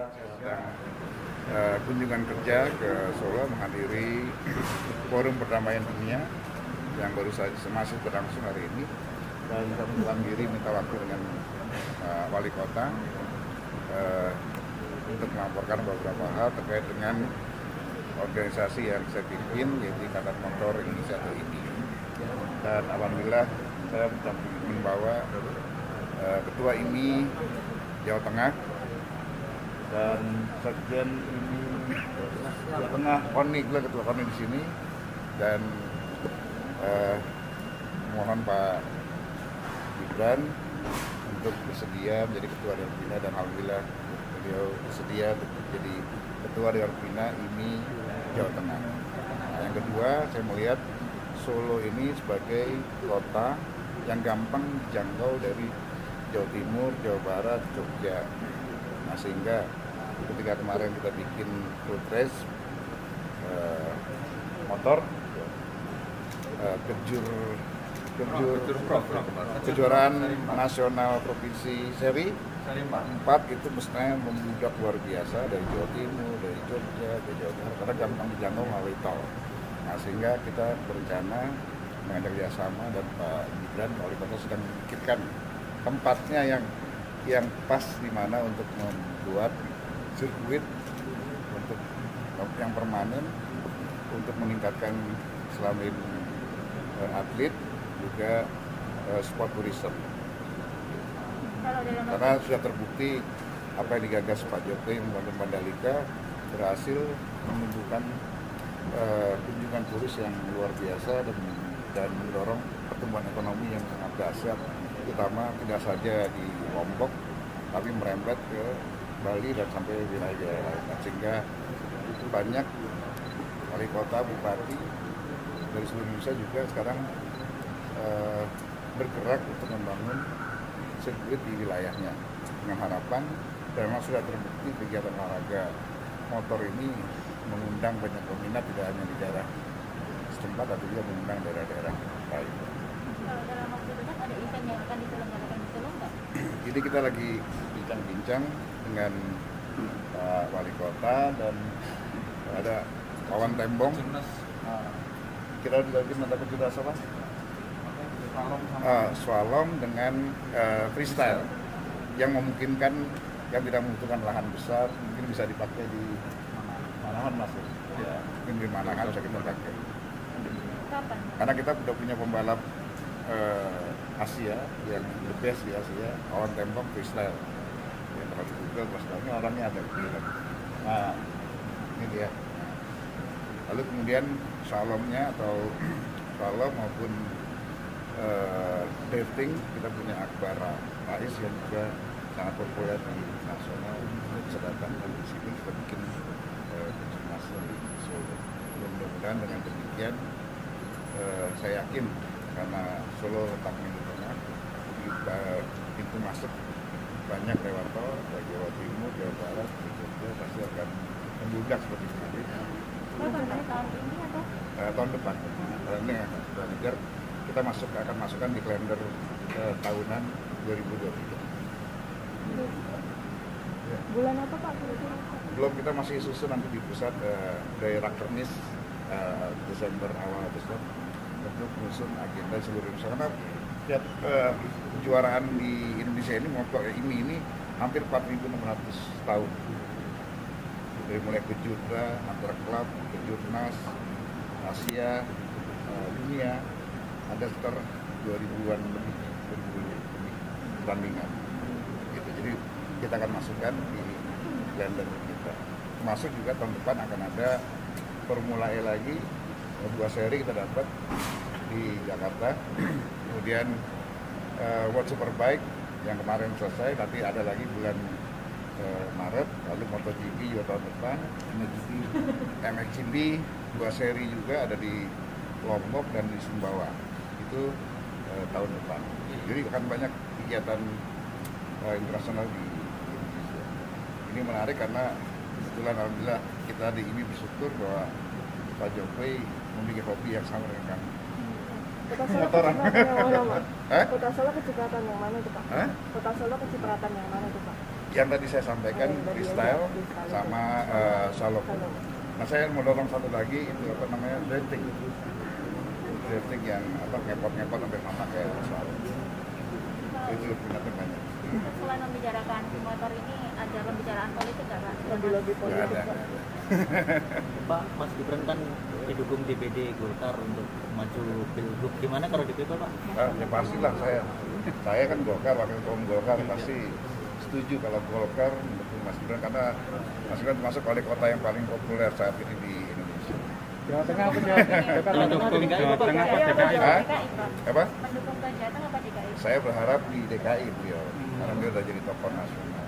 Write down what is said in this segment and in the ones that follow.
uh, kunjungan kerja ke Solo menghadiri forum perdamaian dunia yang baru saja masih berlangsung hari ini. Dan saya diri minta waktu dengan uh, wali kota uh, untuk melaporkan beberapa hal terkait dengan organisasi yang saya pimpin yaitu Ikatan Motor Indonesia ini. Dan alhamdulillah saya membawa uh, ketua ini Jawa Tengah dan sekjen ini Jawa Tengah Koni ketua Koni di sini dan uh, mohon Pak Gibran untuk bersedia menjadi ketua Dewan Pembina dan alhamdulillah beliau bersedia untuk menjadi ketua Dewan Pembina ini Jawa Tengah. Nah, yang kedua saya melihat Solo ini sebagai kota yang gampang dijangkau dari Jawa Timur, Jawa Barat, Jogja. Nah sehingga ketika kemarin kita bikin road race uh, motor uh, kejur kejur kejuaraan nasional provinsi seri empat itu mestinya membludak luar biasa dari Jawa Timur, dari Jogja, dari Jawa Barat karena gampang dijangkau melalui tol. Nah sehingga kita berencana mengajak kerjasama dan Pak Gibran wali kota sedang memikirkan tempatnya yang yang pas di mana untuk membuat sirkuit untuk yang permanen untuk meningkatkan selain uh, atlet juga uh, sport tourism. Karena sudah terbukti apa yang digagas Pak Jokowi membangun Mandalika berhasil menumbuhkan uh, kunjungan turis yang luar biasa dan dan mendorong pertumbuhan ekonomi yang sangat dahsyat terutama tidak saja di Lombok tapi merembet ke Bali dan sampai wilayah lain sehingga banyak wali kota bupati dari seluruh Indonesia juga sekarang uh, bergerak untuk membangun sirkuit di wilayahnya dengan harapan dan memang sudah terbukti kegiatan olahraga motor ini mengundang banyak peminat tidak hanya di daerah setempat tapi juga mengundang daerah-daerah lain. Dalam waktu dekat ada event yang akan diselenggarakan? Jadi kita lagi bincang-bincang dengan Pak Wali Kota dan ada kawan tembong. Kita lagi ada kejuaraan apa? Uh, slalom dengan uh, freestyle yang memungkinkan yang tidak membutuhkan lahan besar mungkin bisa dipakai di Manahan mas ya mungkin di Manahan bisa kita pakai Kapan? karena kita sudah punya pembalap uh, Asia yang the best di Asia. Kawan tembok freestyle. Ya kalau di Google freestyle orangnya ada di nah ini dia. Lalu kemudian slalomnya atau slalom maupun uh, drifting kita punya Akbara Rais yang juga sangat populer di nasional datang dan di sini kita bikin uh, di Solo. Mudah-mudahan dengan demikian uh, saya yakin karena Solo letaknya pintu masuk banyak lewat tol dari Jawa Timur, Jawa Barat, Jogja pasti akan membludak seperti. Kapan? Tahun ini atau? Uh, tahun depan. Tahun ini agar kita masuk akan masukkan di kalender uh, tahunan 2023. Ya. Bulan apa Pak? Belum kita masih susun nanti di pusat uh, dari Rakernis uh, Desember awal Desember untuk menyusun agenda seluruh Indonesia karena ya, kejuaraan di Indonesia ini motor ini ini hampir 4.600 tahun dari mulai kejurna, antar klub, kejurnas, Asia, uh, dunia ada sekitar 2000-an lebih, 2000 lebih pertandingan. Gitu. jadi kita akan masukkan di kalender kita. Masuk juga tahun depan akan ada Formula E lagi dua seri kita dapat di Jakarta. Kemudian uh, World Superbike yang kemarin selesai tapi ada lagi bulan uh, Maret lalu MotoGP juga tahun depan MXGP, MXGP dua seri juga ada di Lombok dan di Sumbawa. Itu uh, tahun depan. Jadi akan banyak kegiatan uh, internasional di Indonesia. Ini menarik karena kebetulan alhamdulillah kita di IMI bersyukur bahwa Pak Jokowi memiliki hobi yang sama dengan kami. Kota Solo Motoran. kecipratan yang mana, Pak? Hah? Kota Solo kecipratan yang mana itu, Pak? Hah? Kota Solo kecipratan yang mana itu, Pak? yang tadi saya sampaikan freestyle sama eh, shalom. Nah saya mau dorong satu lagi itu apa namanya drifting. Drifting yang apa ngepot-ngepot sampai mama kayak shalom. Itu minatnya banyak. Selain membicarakan di motor ini ada pembicaraan politik nggak Pak? Lobby-lobby Nggak politik. ada. Pak, Mas Gibran kan didukung DPD Golkar untuk maju pilgub. Gimana kalau di PP Pak? Ah, ya pastilah saya. Saya kan Golkar, wakil ketua Golkar pasti setuju kalau Golkar mendukung Mas Gibran karena Mas Gibran termasuk wali kota yang paling populer saat ini di Indonesia. Jawa Tengah apa Jawa Tengah? Mendukung Jawa Tengah apa Saya DKI? Apa? Mendukung ke Jateng apa DKI? Saya berharap di DKI beliau, karena beliau udah jadi tokoh nasional.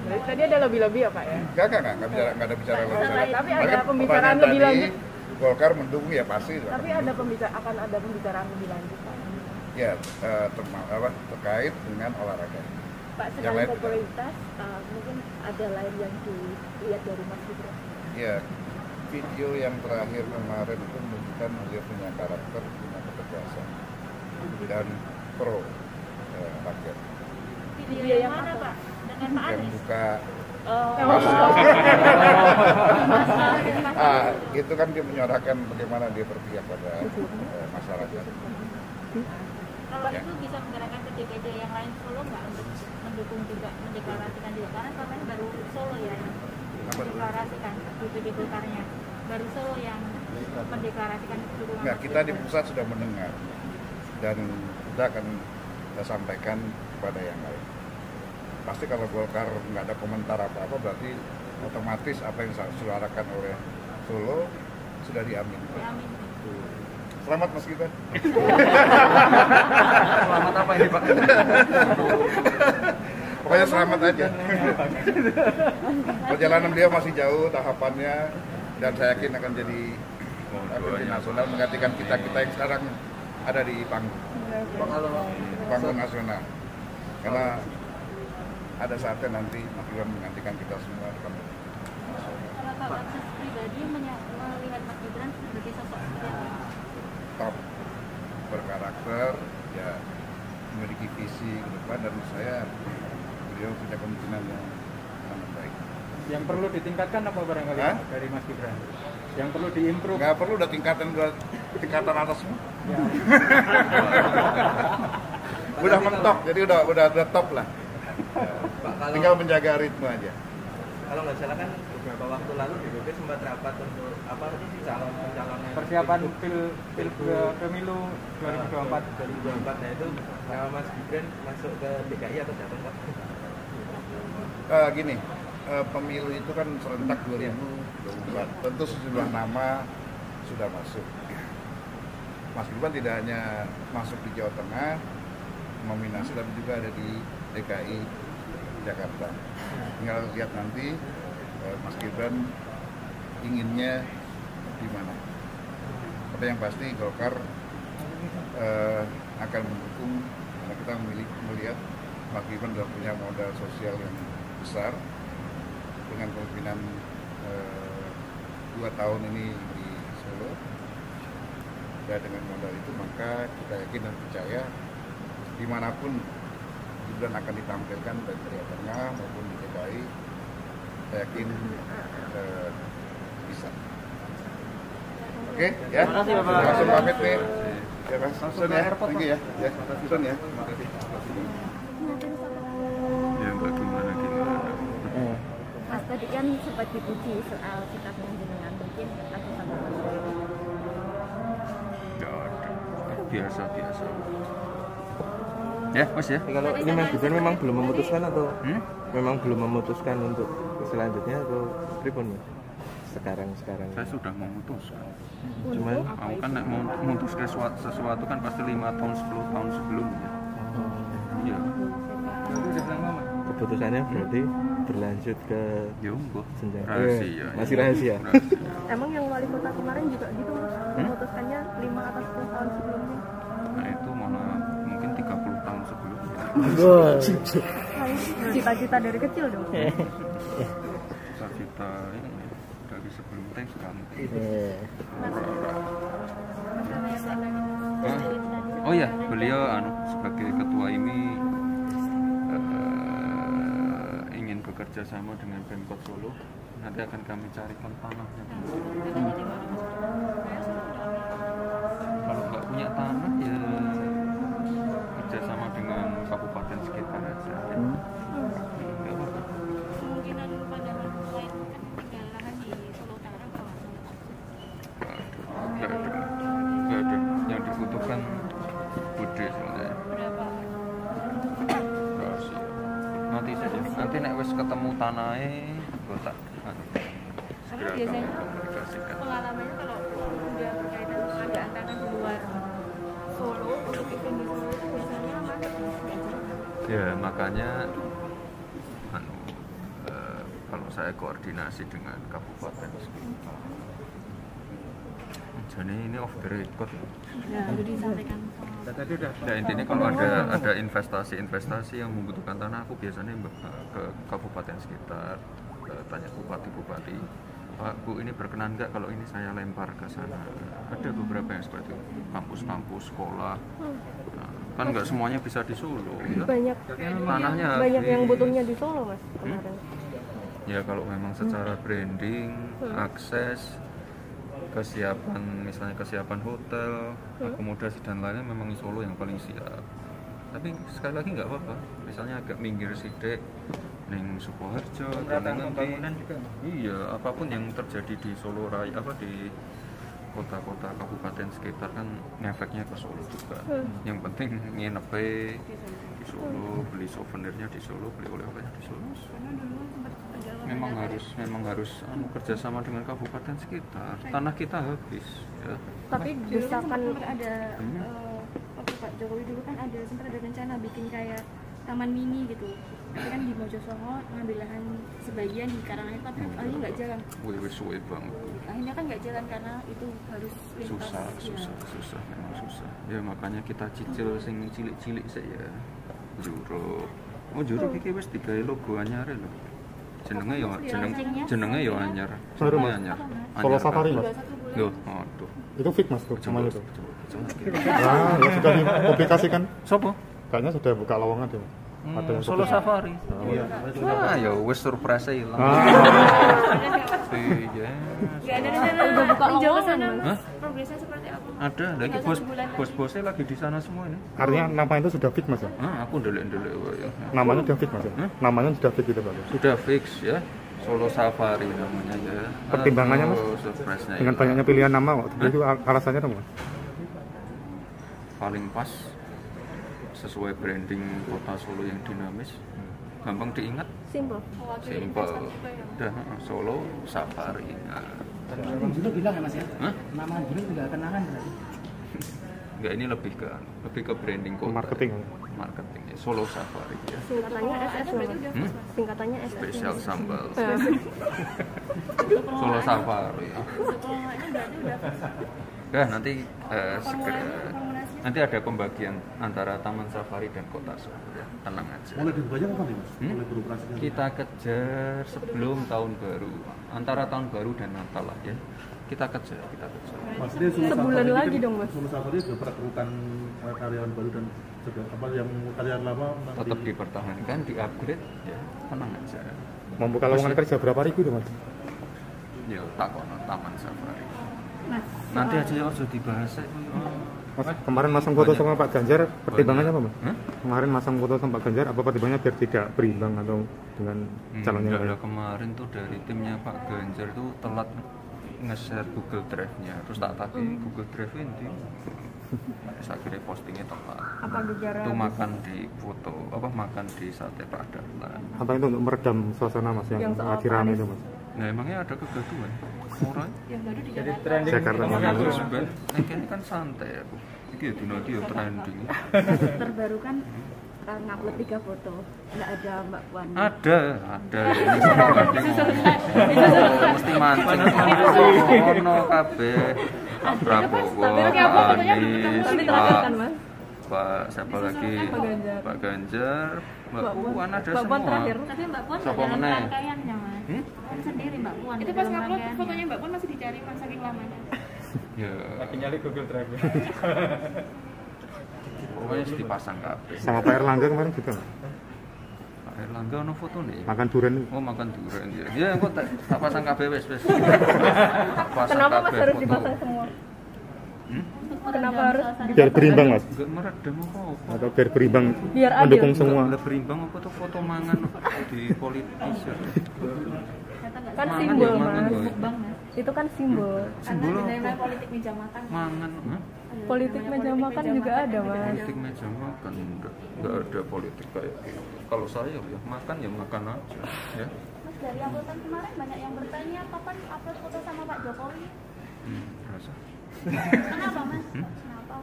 Tadi ada lobby-lobby ya Pak ya? Enggak, enggak, enggak, enggak, bicara, enggak ada bicara lebih tapi ada pembicaraan lebih lanjut. Golkar mendukung ya pasti. Tapi ada pembicara akan ada pembicaraan lebih lanjut Pak. Ya, eh, terma- apa, terkait dengan olahraga. Pak Yang selain lain popularitas, uh, mungkin ada lain yang dilihat dari Mas Gibran. Ya, video yang terakhir kemarin itu menunjukkan beliau punya karakter, punya ketegasan, dan pro eh, rakyat. Video yang yang mana? Pak? Dengan Pak Yang Anies? buka Oh, ah, itu kan dia menyuarakan bagaimana dia berpihak pada eh, masyarakat. Kalau Ya. itu bisa menggerakkan ke DPD yang lain Solo nggak untuk mendukung juga mendeklarasikan juga karena selama ini baru Solo ya mendeklarasikan DPD Golkarnya baru Solo yang mendeklarasikan dukungan Nah, kita di pusat sudah mendengar dan kita akan kita sampaikan kepada yang lain. Pasti kalau Golkar nggak ada komentar apa-apa berarti otomatis apa yang disuarakan oleh Solo sudah diamin. Ya, amin. Selamat Mas Gibran. Selamat apa ini Pak? Pokoknya selamat aja. Perjalanan beliau masih jauh tahapannya dan saya yakin akan jadi pemimpin nasional menggantikan kita kita yang sekarang ada di panggung panggung nasional. Karena ada saatnya nanti Mas Gibran menggantikan kita semua di panggung. Kalau Pak Baksis pribadi melihat Mas Gibran sebagai sosok top berkarakter ya memiliki visi ke depan dan menurut saya beliau punya kemungkinan yang sangat baik. Yang perlu ditingkatkan apa barangkali Hah? dari Mas Gibran? Yang perlu diimprove? Nggak perlu udah tingkatan dua tingkatan atas semua. udah mentok, jadi udah udah udah top lah. Kalau Tinggal menjaga ritme aja. kalau nggak salah kan beberapa waktu lalu DPP sempat rapat untuk apa calon pencalonan Persiapan pil, pil, pemilu 2024. 2024 nah itu nama Mas Gibran masuk ke DKI atau Jateng Pak? Eh, gini, eh, pemilu itu kan serentak 2024. Tentu sejumlah nama sudah masuk. Mas Gibran tidak hanya masuk di Jawa Tengah, nominasi tapi juga ada di DKI Jakarta. Tinggal lihat nanti eh, Mas Gibran inginnya di mana. Tapi yang pasti Golkar eh, akan mendukung karena kita memilih- melihat Mas Gibran sudah punya modal sosial yang besar dengan kemungkinan eh, dua tahun ini di Solo dan dengan modal itu maka kita yakin dan percaya di mana pun Gibran akan ditampilkan baik di Jawa Tengah maupun di DKI saya yakin eh, bisa. Oke ya. Terima kasih, Bapak. langsung pamit nih ya Mas. Langsung Sun ya. thank you ya. Ya Sun ya. Ya bagaimana gimana Mas tadi kan sempat dipuji soal sikapnya jenengan mungkin nggak ada. Biasa biasa ya mas ya Tapi kalau ini Mas Gibran memang belum memutuskan atau hmm? memang belum memutuskan untuk selanjutnya atau pripun Mas? Sekarang sekarang. saya sudah memutuskan Cuman aku kan mau memutuskan sesuatu, sesuatu kan pasti lima tahun 10 tahun sebelumnya iya lama. keputusannya berarti berlanjut ke ya mbok Jenjang. rahasia Eh, masih rahasia? rahasia. Emang yang wali kota kemarin juga gitu Mas, memutuskannya 5 atau 10 tahun sebelumnya. nah itu sebelumnya Cita-cita dari kecil dong. cita-cita ini dari sebelum tes kan Oh ya, beliau anu sebagai ketua ini eh, ingin bekerja sama dengan Pemkot Solo. Nanti akan kami carikan tanahnya. Sudah kalau nggak punya tanah ya makanya anu eh, kalau saya koordinasi dengan kabupaten sekitar. Jadi ini off the record. Ya, itu disampaikan. Dan tadi udah. Ya intinya kalau ada ada investasi-investasi yang membutuhkan tanah, aku biasanya ke kabupaten sekitar, tanya bupati-bupati, Pak Bu ini berkenan nggak kalau ini saya lempar ke sana? Ada beberapa yang seperti itu, kampus-kampus, sekolah, Nah, kan nggak semuanya bisa di Solo, ya. Banyak tanahnya banyak yang butuhnya di Solo mas kemarin. Ya kalau memang secara branding, akses, kesiapan misalnya kesiapan hotel, akomodasi dan lainnya memang Solo yang paling siap. Tapi sekali lagi nggak apa-apa. Misalnya agak minggir sidik neng Sukoharjo dan nanti iya apa pun yang terjadi di Solo Raya apa di kota-kota kabupaten sekitar kan ngefeknya ke Solo juga. Yang penting nginep di Solo, beli souvenirnya di Solo, beli oleh-olehnya di Solo. Memang harus memang harus anu, kerjasama dengan kabupaten sekitar. Tanah kita habis ya. Tapi dulu kan ada Hmm. waktu Pak Jokowi dulu kan ada sempat ada rencana bikin kayak taman mini gitu. Tapi kan di Mojosongo ngambil lahan sebagian di Karanganyar tapi akhirnya nggak jalan. Wih wih suwe banget akhirnya kan nggak jalan karena itu harus lintas. Susah ya. susah susah memang susah. Ya makanya kita cicil sing cilik-cilik saya juro oh juro iki wis digawe logo anyar lho. Jenenge ya jeneng jenenge ya. anyar. Baru, Mas. anyar. Solo Safari. Mas. Loh, aduh. Itu fit mas tuh, coba, coba. Ah, ya sudah dipublikasikan. Sopo? Kayaknya sudah buka lowongan tuh. Hmm, Ada yang Solo. Safari. Iya. Ah, ya wis surprise hilang. Ah, Iya. nggak ada rencana Udah buka lowongan, progresnya seperti apa Ada, lagi bos satu bulan lagi. bos-bosnya lagi di sana semua ini. artinya nama itu sudah fit mas ya? Ah, aku ndelek-ndelek wae ya. Namanya sudah fit mas ya? Namanya sudah fit gitu pak. Sudah fix ya. Solo Safari namanya ya. Pertimbangannya, Mas? Surprise-nya Dengan hilang. banyaknya pilihan nama kok. Itu al- alasannya mas? paling pas sesuai branding kota Solo yang dinamis. Gampang diingat, simple. simple. ya Udah, ah, Solo Safari. Nah, Nama Juru bilang ya mas ya? Hah? Nama Juru juga kenalan berarti. Enggak ini lebih ke lebih ke branding kota. Marketing. Marketing ya. Solo Safari ya. Singkatannya SS udah Hmm? Singkatannya SS. Spesial sambal. Eh, Solo Safari. ya. udah Ya, nanti eh, segera nanti ada pembagian antara Taman Safari dan Kota Solo ya. Tenang aja. Mulai dibukanya kapan nih mas? Hmm? Mulai beroperasinya? Kita kejar sebelum tahun baru, antara tahun baru dan Natal lah ya. Kita kejar, kita kejar. Maksudnya Sebulan Safari ini lagi kan- dong, Mas. Solo Safari sudah perekrutan eh, karyawan baru dan juga apa yang karyawan lama Tetap di- dipertahankan, di-upgrade ya. Tenang aja. Membuka lowongan kerja berapa ribu tuh mas? Ya, tak kono Taman Safari. mas Nanti aja ya harus dibahas. ya. Mas, kemarin masang foto Banyak. sama Pak Ganjar, pertimbangannya apa mas? Hah? Kemarin masang foto sama Pak Ganjar, apa pertimbangannya biar tidak berimbang atau dengan calonnya? Enggak lah kemarin tuh dari timnya Pak Ganjar tuh telat nge-share Google Drive-nya. Terus tak tagih Google Drive ini. Saya kira postingnya telat. apa gegara? Itu makan di foto, apa makan di sate Padang. Apa itu untuk meredam suasana mas yang, Yang lagi rame Pak itu mas? Nah emangnya ada kegaduhan? Yang baru di Jadi Jakarta trending Jakarta. nah, ini kan santai aku. Iki ya dino iki ya trending. Terbaru kan uh, ngupload tiga foto nggak ada Mbak Puan Ada, ada. Mesti mancing. Ono kabeh. Pak Prabowo, Pak Anies, Pak kan? Pak siapa lagi? Pak Ganjar. Pak Ganjar, Mbak Puan. Ada Mbak Puan semua. terakhir. tapi Mbak Puan nggak dalam meneh? Hmm? kan sendiri Mbak Puan itu pas ngupload fotonya Mbak Puan masih dicari mas saking lamanya Ya, Lagi nyali Google Drive. pokoknya harus dipasang kabeh. Sama Pak Erlangga kemarin juga? Pak Erlangga ono foto nih makan durian. Oh makan durian ya. Ya kok tak, tak pasang kabeh wis wis. Kenapa mas harus dipasang semua? Kenapa harus biar berimbang mas. Enggak meredam atau biar berimbang Biar adil. mendukung semua. Lah berimbang apa tuh? Foto mangan di politisir. kan Mangan simbol ya, mangan, mas. Itu kan simbol. karena Simbol namanya politik meja makan. Mangan, Politik meja makan juga ada mas. politik meja makan enggak enggak ada politik kayak gitu. Kalau saya ya makan ya makan aja ya. Mas dari uploadan kemarin banyak yang bertanya kapan upload foto sama Pak Jokowi. hmm, rasa Kenapa mas? Hmm? Kenapa?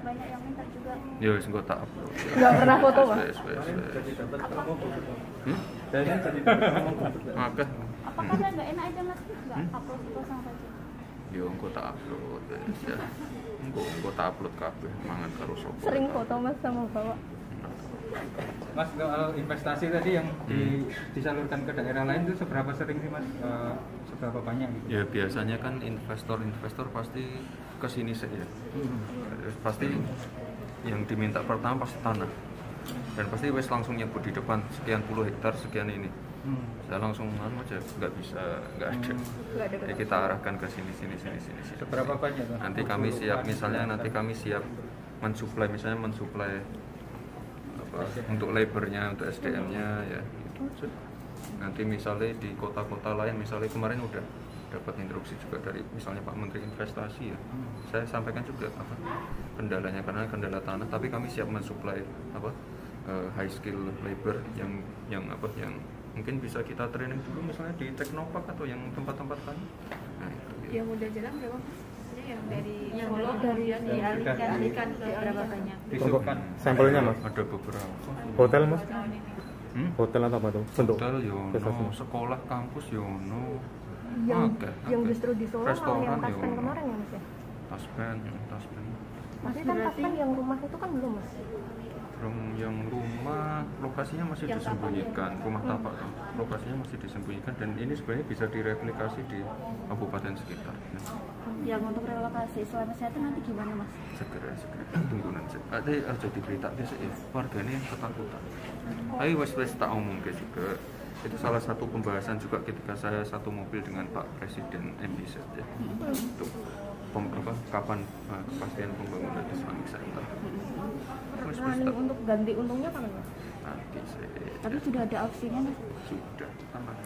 Banyak yang minta juga. ya wis tak upload ya. Nggak pernah foto mas. wis wis wis hmm? jadi jadi dapat ngomong Akeh. Apakah Hmm. nggak enak aja mas? Nggak Hmm? upload foto sama Pak Jokowi. ya engko tak upload ya engko engko tak upload kabeh mangan karo sapa Sering foto mas sama bapak. Mas soal investasi tadi yang di- disalurkan ke daerah lain itu seberapa sering sih mas? Eh, seberapa banyak gitu? ya biasanya kan investor-investor pasti ke sini sih ya. Terus pasti yang diminta pertama pasti tanah. Dan pasti wes langsung nyebut di depan sekian puluh hektar sekian ini. Hmm. saya langsung anu aja nggak bisa nggak ada. Nggak ada jadi kita arahkan ke sini sini sini sini, sini. Seberapa banyak nanti kami siap misalnya nanti kami siap mensuplai misalnya mensuplai apa? Untuk labornya untuk SDM-nya ya itu aja. Nanti misalnya di kota-kota lain misalnya kemarin udah dapat instruksi juga dari misalnya Pak Menteri Investasi ya. Saya sampaikan juga apa kendalanya karena kendala tanah tapi kami siap mensuplai apa eh, high skill labor yang yang apa yang mungkin bisa kita training dulu misalnya di Teknopark atau yang tempat-tempat lain. Nah itu yang udah jalan berapa yang dari Yang Solo dari- dialihkan ke berapa banyak Disubkan. sampelnya mas ada beberapa hotel mas Hmm? hotel atau apa tuh bentuk hotel yono investasi. sekolah kampus yono Yang Akeh, yang akeh. justru di Solo Restoran yang taspen yono. kemarin ya mas ya. taspen taspen Tapi kan taspen yang rumah itu kan belum mas. Belum yang rumah lokasinya masih Yang disembunyikan. Rumah tapak kan. lokasinya masih disembunyikan dan ini sebenarnya bisa direplikasi di kabupaten sekitar. Ya. Yang untuk relokasi selama kesehatan nanti gimana mas? segera segera. Tunggu nanti ada aja diberita desa ya warganya yang ketakutan. Ayo wes wes tak omong guys juga itu salah satu pembahasan juga ketika saya satu mobil dengan Pak Presiden MBZ ya. Untuk pem- apa, kapan uh, kepastian pembangunan Islamic Center. Planning tak untuk ganti untungnya kapan nanti saya Tapi sudah ada opsinya mas. sudah aman